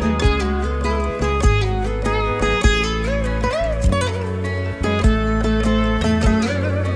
Lord